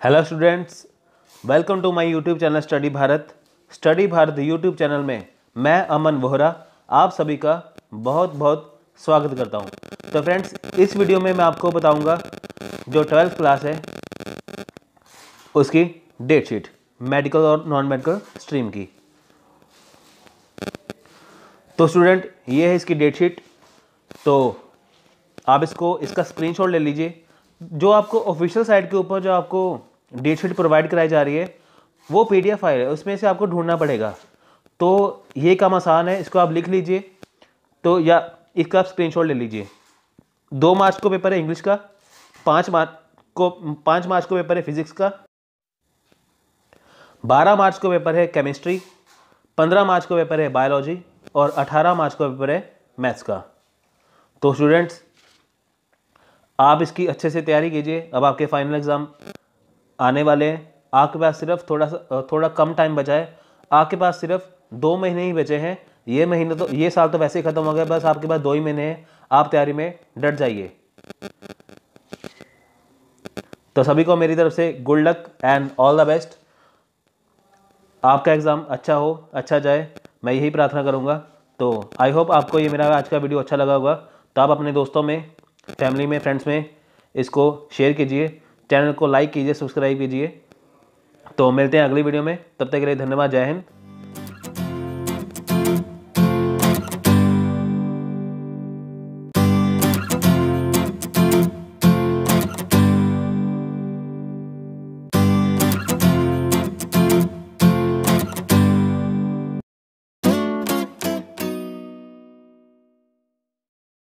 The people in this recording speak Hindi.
Hello students welcome to my YouTube channel study Bharat study Bharat YouTube channel में मैं अमन वोहरा, आप सभी का बहुत बहुत स्वागत करता हूँ। तो फ्रेंड्स इस वीडियो में मैं आपको बताऊँगा जो ट्वेल्थ क्लास है, उसकी डेट शीट मेडिकल और नॉन मेडिकल स्ट्रीम की। तो स्टूडेंट ये है इसकी डेट शीट तो आप इसको, इसका स्क्रीनशॉट ले लीजिए। जो आपको ऑफिशियल साइट के ऊपर, जो आपको डेट शीट प्रोवाइड कराई जा रही है। वो पीडीएफ फ़ाइल है, उसमें से आपको ढूंढना पड़ेगा। तो ये काम आसान है, इसको आप लिख लीजिए। तो या इसका आप स्क्रीन ले लीजिए। दो मार्च को पेपर है इंग्लिश का, पाँच मार्च को, पाँच मार्च को पेपर है फिजिक्स का। बारह मार्च को पेपर है केमिस्ट्री पंद्रह मार्च को पेपर है बायोलॉजी और अठारह मार्च को पेपर है मैथ्स का। तो स्टूडेंट्स आप इसकी अच्छे से तैयारी कीजिए। अब आपके फाइनल एग्ज़ाम आने वाले हैं। आपके पास सिर्फ़ थोड़ा सा थोड़ा कम टाइम बचा है। आपके पास सिर्फ़ दो महीने ही बचे हैं। ये महीने तो ये साल तो वैसे ही ख़त्म हो गया, बस आपके पास दो ही महीने हैं। आप तैयारी में डट जाइए। तो सभी को मेरी तरफ़ से good luck and all the best आपका एग्ज़ाम अच्छा हो अच्छा जाए, मैं यही प्रार्थना करूँगा। तो आई होप आपको ये मेरा आज का वीडियो अच्छा लगा होगा। तो आप अपने दोस्तों में फैमिली में फ्रेंड्स में इसको शेयर कीजिए। चैनल को लाइक कीजिए, सब्सक्राइब कीजिए। तो मिलते हैं अगली वीडियो में। तब तक के लिए धन्यवाद, जय हिंद।